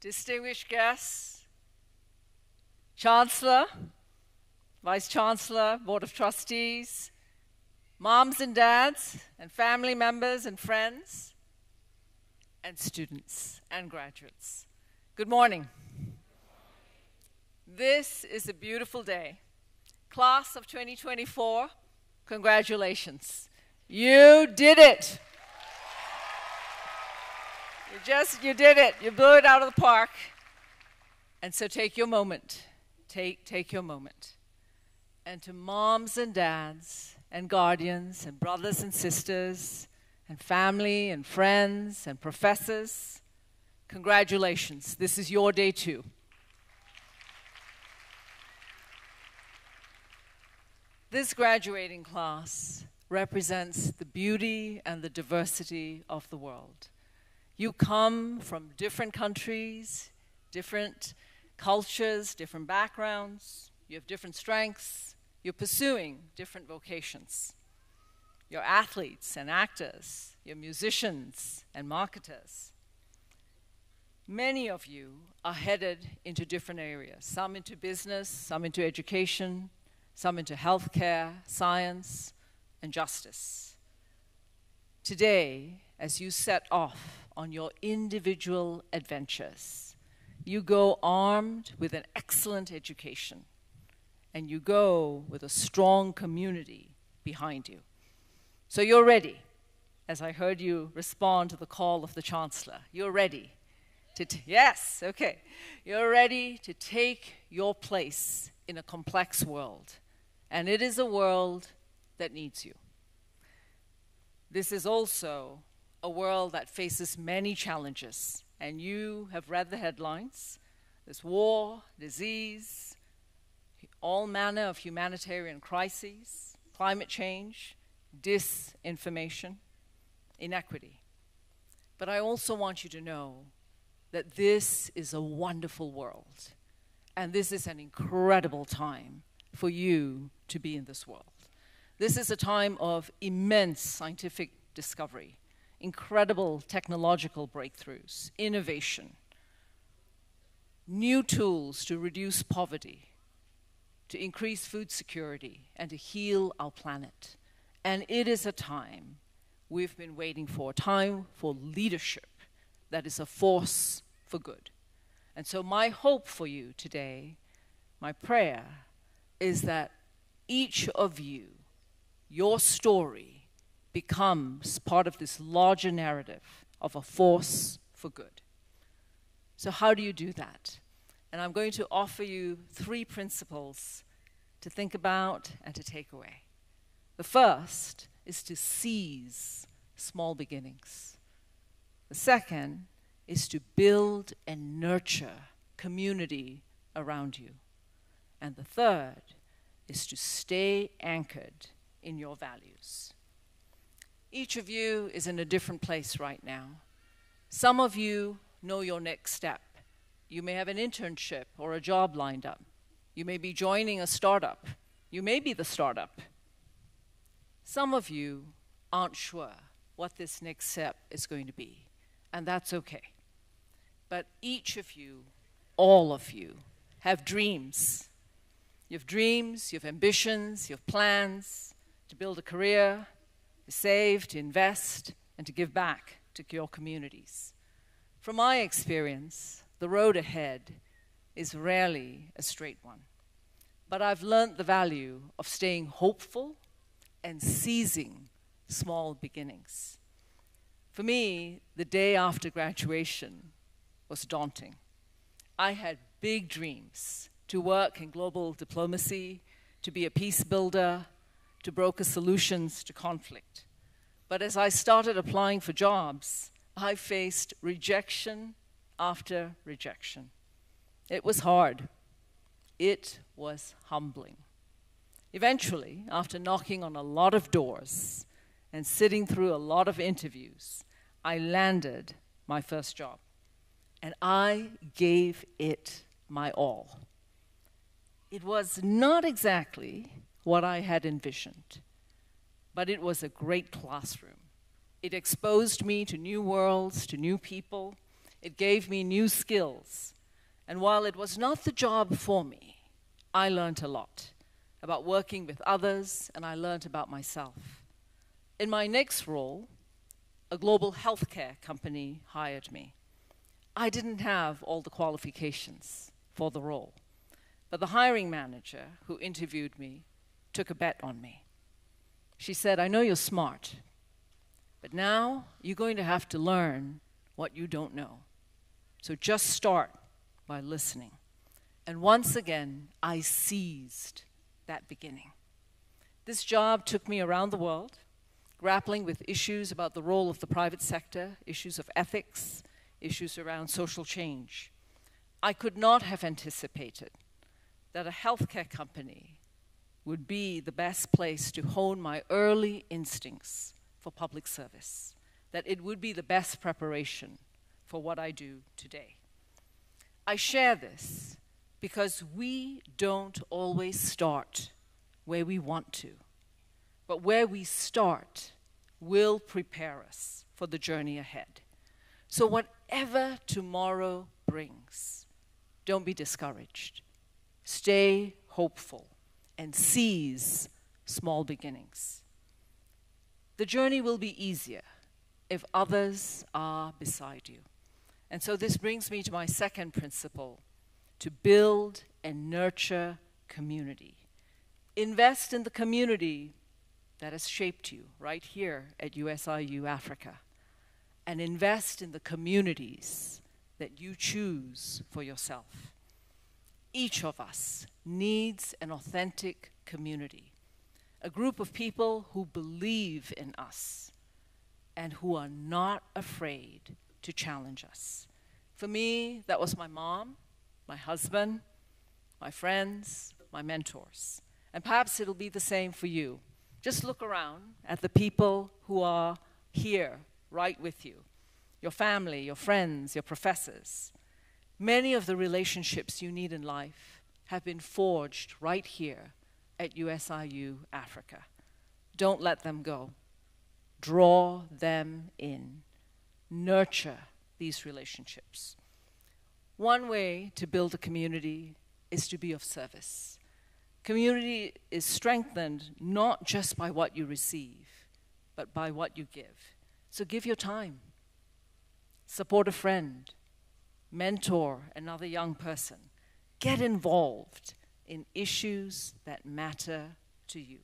distinguished guests, Chancellor, Vice Chancellor, Board of Trustees, moms and dads, and family members and friends, and students and graduates. Good morning. This is a beautiful day. Class of 2024, congratulations. You did it. You just, you did it. You blew it out of the park. And so take your moment. Take, take your moment. And to moms and dads and guardians and brothers and sisters and family and friends and professors, congratulations. This is your day too. This graduating class represents the beauty and the diversity of the world. You come from different countries, different cultures, different backgrounds, you have different strengths, you're pursuing different vocations. You're athletes and actors, you're musicians and marketers. Many of you are headed into different areas, some into business, some into education, some into healthcare, science, and justice. Today, as you set off on your individual adventures. You go armed with an excellent education, and you go with a strong community behind you. So you're ready, as I heard you respond to the call of the Chancellor. You're ready to, yes, okay. You're ready to take your place in a complex world, and it is a world that needs you. This is also a world that faces many challenges, and you have read the headlines. There's war, disease, all manner of humanitarian crises, climate change, disinformation, inequity. But I also want you to know that this is a wonderful world, and this is an incredible time for you to be in this world. This is a time of immense scientific discovery incredible technological breakthroughs, innovation, new tools to reduce poverty, to increase food security, and to heal our planet. And it is a time we've been waiting for, a time for leadership that is a force for good. And so, my hope for you today, my prayer, is that each of you, your story, becomes part of this larger narrative of a force for good. So, how do you do that? And I'm going to offer you three principles to think about and to take away. The first is to seize small beginnings. The second is to build and nurture community around you. And the third is to stay anchored in your values. Each of you is in a different place right now. Some of you know your next step. You may have an internship or a job lined up. You may be joining a startup. You may be the startup. Some of you aren't sure what this next step is going to be, and that's okay. But each of you, all of you, have dreams. You have dreams, you have ambitions, you have plans to build a career, save, to invest, and to give back to your communities. From my experience, the road ahead is rarely a straight one. But I've learned the value of staying hopeful and seizing small beginnings. For me, the day after graduation was daunting. I had big dreams to work in global diplomacy, to be a peace builder, to broker solutions to conflict. But as I started applying for jobs, I faced rejection after rejection. It was hard. It was humbling. Eventually, after knocking on a lot of doors and sitting through a lot of interviews, I landed my first job. And I gave it my all. It was not exactly what I had envisioned. But it was a great classroom. It exposed me to new worlds, to new people. It gave me new skills. And while it was not the job for me, I learned a lot about working with others and I learned about myself. In my next role, a global healthcare company hired me. I didn't have all the qualifications for the role, but the hiring manager who interviewed me took a bet on me. She said, I know you're smart, but now you're going to have to learn what you don't know. So just start by listening. And once again, I seized that beginning. This job took me around the world, grappling with issues about the role of the private sector, issues of ethics, issues around social change. I could not have anticipated that a healthcare company would be the best place to hone my early instincts for public service, that it would be the best preparation for what I do today. I share this because we don't always start where we want to, but where we start will prepare us for the journey ahead. So, whatever tomorrow brings, don't be discouraged. Stay hopeful and seize small beginnings. The journey will be easier if others are beside you. And so, this brings me to my second principle to build and nurture community. Invest in the community that has shaped you right here at USIU Africa. And invest in the communities that you choose for yourself. Each of us needs an authentic community, a group of people who believe in us and who are not afraid to challenge us. For me, that was my mom my husband, my friends, my mentors. And perhaps it'll be the same for you. Just look around at the people who are here, right with you your family, your friends, your professors. Many of the relationships you need in life have been forged right here at USIU Africa. Don't let them go. Draw them in. Nurture these relationships. One way to build a community is to be of service. Community is strengthened not just by what you receive, but by what you give. So give your time. Support a friend. Mentor another young person. Get involved in issues that matter to you.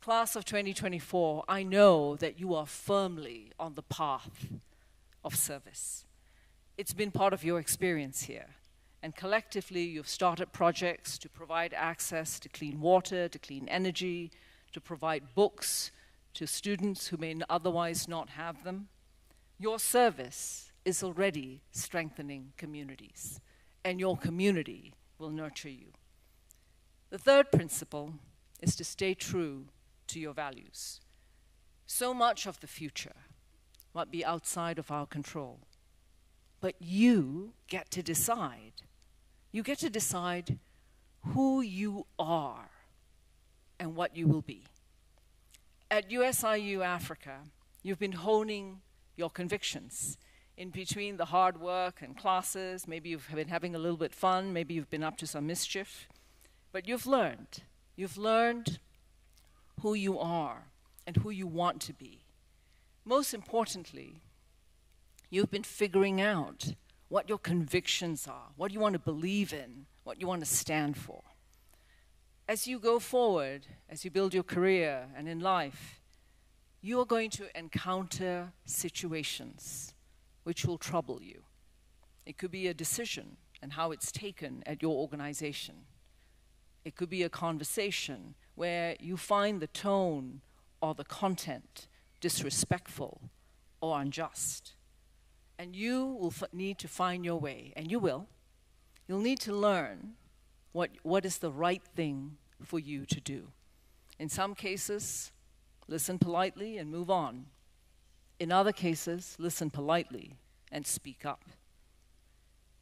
Class of 2024, I know that you are firmly on the path of service. It's been part of your experience here. And collectively, you've started projects to provide access to clean water, to clean energy, to provide books to students who may otherwise not have them. Your service is already strengthening communities, and your community will nurture you. The third principle is to stay true to your values. So much of the future might be outside of our control. But you get to decide. You get to decide who you are and what you will be. At USIU Africa, you've been honing your convictions in between the hard work and classes. Maybe you've been having a little bit fun, maybe you've been up to some mischief. But you've learned. You've learned who you are and who you want to be. Most importantly, You've been figuring out what your convictions are, what you want to believe in, what you want to stand for. As you go forward, as you build your career and in life, you are going to encounter situations which will trouble you. It could be a decision and how it's taken at your organization. It could be a conversation where you find the tone or the content disrespectful or unjust and you will need to find your way, and you will. You'll need to learn what, what is the right thing for you to do. In some cases, listen politely and move on. In other cases, listen politely and speak up.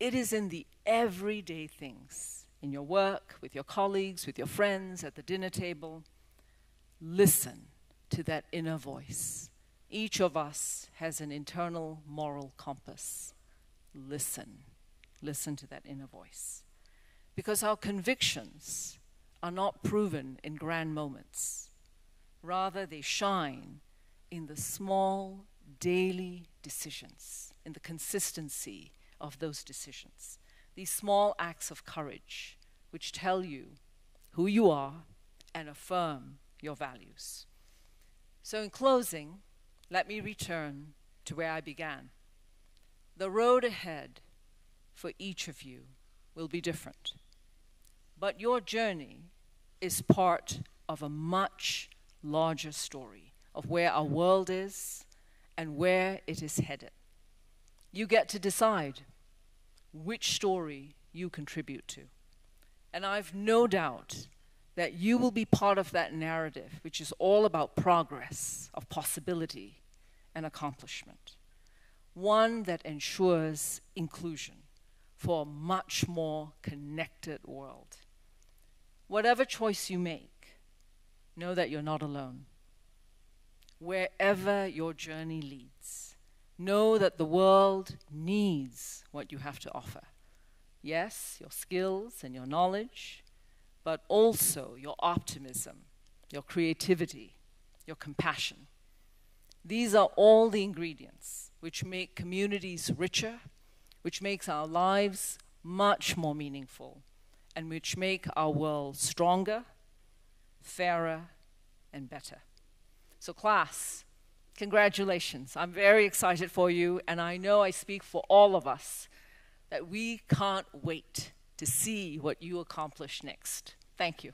It is in the everyday things, in your work, with your colleagues, with your friends, at the dinner table. Listen to that inner voice each of us has an internal moral compass. listen. Listen to that inner voice. Because our convictions are not proven in grand moments. Rather, they shine in the small daily decisions, in the consistency of those decisions. These small acts of courage which tell you who you are and affirm your values. So, in closing, let me return to where I began. The road ahead for each of you will be different, but your journey is part of a much larger story of where our world is and where it is headed. You get to decide which story you contribute to. And I've no doubt that you will be part of that narrative, which is all about progress, of possibility, and accomplishment. One that ensures inclusion for a much more connected world. Whatever choice you make, know that you're not alone. Wherever your journey leads, know that the world needs what you have to offer. Yes, your skills and your knowledge, but also your optimism, your creativity, your compassion. These are all the ingredients which make communities richer, which makes our lives much more meaningful, and which make our world stronger, fairer, and better. So, class, congratulations. I'm very excited for you, and I know I speak for all of us that we can't wait to see what you accomplish next. Thank you.